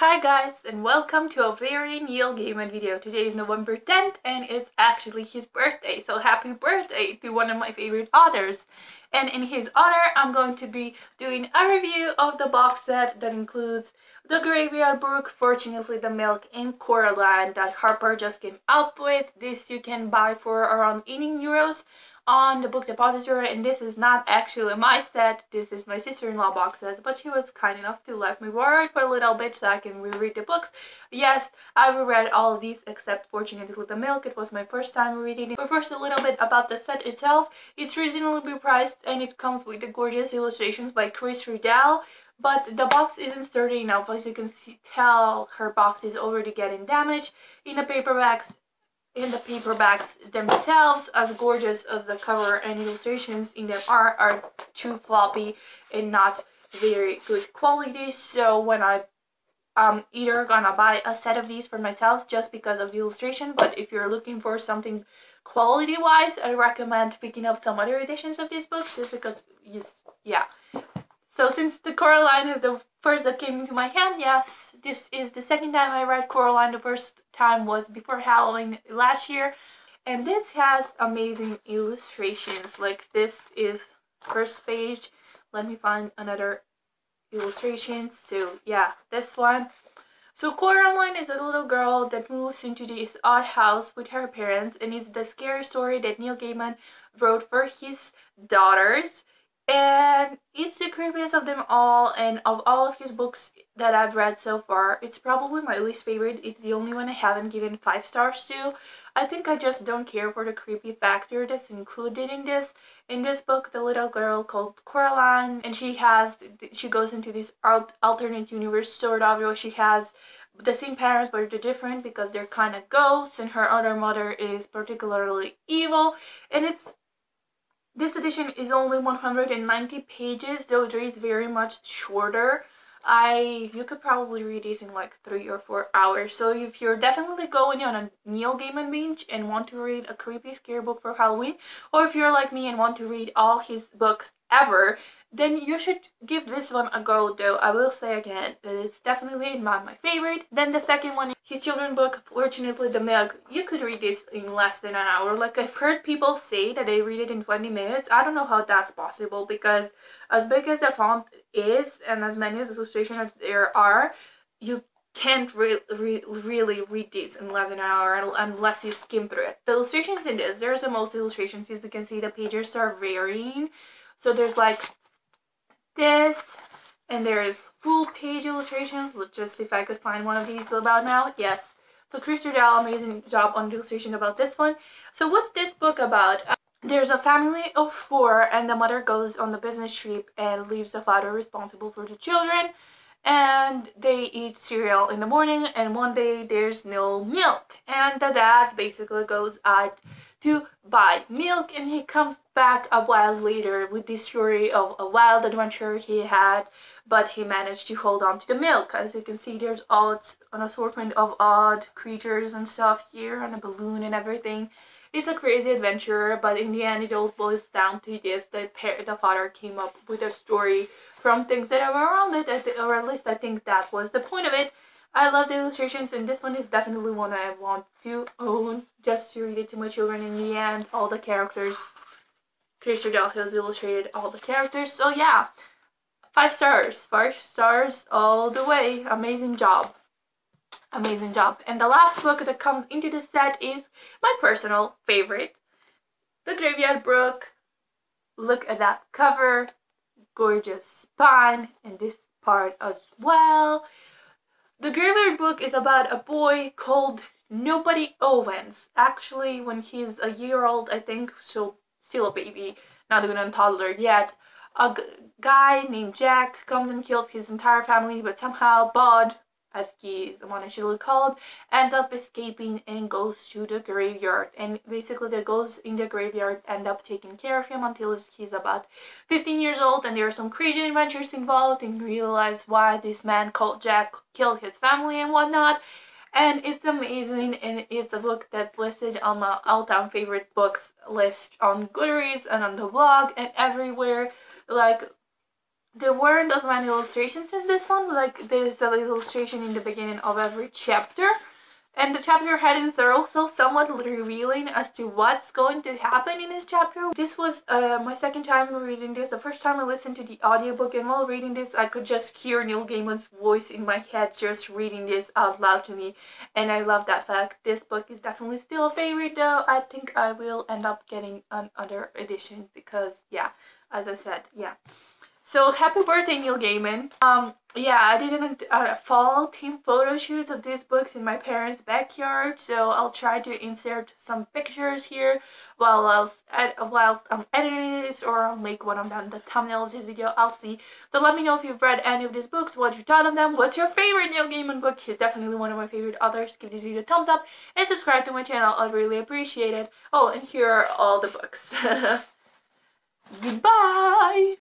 Hi guys and welcome to a very Neil Gaiman video. Today is November 10th and it's actually his birthday. So happy birthday to one of my favorite authors. And in his honor I'm going to be doing a review of the box set that includes The Graveyard Book, Fortunately the Milk, and Coraline that Harper just came out with. This you can buy for around 18 euros on the book depository and this is not actually my set. This is my sister-in-law box set but she was kind enough to let me borrow it for a little bit so i can reread the books. Yes i reread all of these except fortunately the milk. It was my first time reading it. But first a little bit about the set itself. It's reasonably priced and it comes with the gorgeous illustrations by chris riddell but the box isn't sturdy enough as you can see, tell her box is already getting damaged. In the paperbacks in the paperbacks themselves, as gorgeous as the cover and illustrations in them are, are too floppy and not very good quality. So when I I'm either gonna buy a set of these for myself just because of the illustration, but if you're looking for something quality wise, I recommend picking up some other editions of these books just because you yeah. So since the Coraline is the first that came into my hand, yes, this is the second time I read Coraline. The first time was before Halloween last year. And this has amazing illustrations. Like this is first page. Let me find another illustration. So yeah, this one. So Coraline is a little girl that moves into this odd house with her parents and it's the scary story that Neil Gaiman wrote for his daughters and it's the creepiest of them all and of all of his books that I've read so far it's probably my least favorite. It's the only one I haven't given five stars to. I think I just don't care for the creepy factor that's included in this. In this book the little girl called Coraline and she has she goes into this alternate universe sort of where she has the same parents but they're different because they're kind of ghosts and her other mother is particularly evil. And it's this edition is only 190 pages, though there is very much shorter. I you could probably read these in like three or four hours. So if you're definitely going on a Neil Gaiman binge and want to read a creepy scary book for Halloween, or if you're like me and want to read all his books ever, then you should give this one a go though. I will say again, that it's definitely not my favorite. Then the second one, his children book, Fortunately the Milk. You could read this in less than an hour. Like I've heard people say that they read it in 20 minutes. I don't know how that's possible because as big as the font is and as many as illustrations there are, you can't re re really read this in less than an hour unless you skim through it. The illustrations in this, there's the most illustrations. As you can see, the pages are varying. So there's like this and there's full page illustrations just if I could find one of these about now yes. So Chris Riddell amazing job on illustrations about this one. So what's this book about? Uh, there's a family of four and the mother goes on the business trip and leaves the father responsible for the children and they eat cereal in the morning and one day there's no milk. And the dad basically goes out to buy milk and he comes back a while later with this story of a wild adventure he had but he managed to hold on to the milk. As you can see there's odd an assortment of odd creatures and stuff here and a balloon and everything it's a crazy adventure but in the end it all boils down to this that the father came up with a story from things that are around it or at least i think that was the point of it I love the illustrations and this one is definitely one I want to own just to read it to my children in the end. All the characters, Chris Riddell has illustrated all the characters. So yeah, five stars, five stars all the way. Amazing job. Amazing job. And the last book that comes into the set is my personal favorite, The Graveyard Book. Look at that cover, gorgeous spine, and this part as well. The Graveyard Book is about a boy called Nobody Owens. Actually, when he's a year old, I think, so still a baby, not even a toddler yet, a guy named Jack comes and kills his entire family, but somehow Bod, as he is usually called, ends up escaping and goes to the graveyard. And basically the ghosts in the graveyard end up taking care of him until he's about 15 years old and there are some crazy adventures involved and realize why this man called Jack killed his family and whatnot. And it's amazing and it's a book that's listed on my all-time favorite books list on Goodreads and on the blog and everywhere. Like there weren't as many illustrations as this one, like there's a illustration in the beginning of every chapter. And the chapter headings are also somewhat revealing as to what's going to happen in this chapter. This was uh, my second time reading this. The first time I listened to the audiobook and while reading this I could just hear Neil Gaiman's voice in my head just reading this out loud to me. And I love that fact. This book is definitely still a favorite though. I think I will end up getting another edition because yeah, as I said, yeah. So happy birthday Neil Gaiman. Um yeah, I did an uh, fall team photo shoots of these books in my parents' backyard, so I'll try to insert some pictures here while else ed whilst I'm editing this or I'll make one of them the thumbnail of this video, I'll see. So let me know if you've read any of these books, what you thought of them, what's your favorite Neil Gaiman book, he's definitely one of my favorite authors, give this video a thumbs up and subscribe to my channel, I'd really appreciate it. Oh, and here are all the books. Goodbye!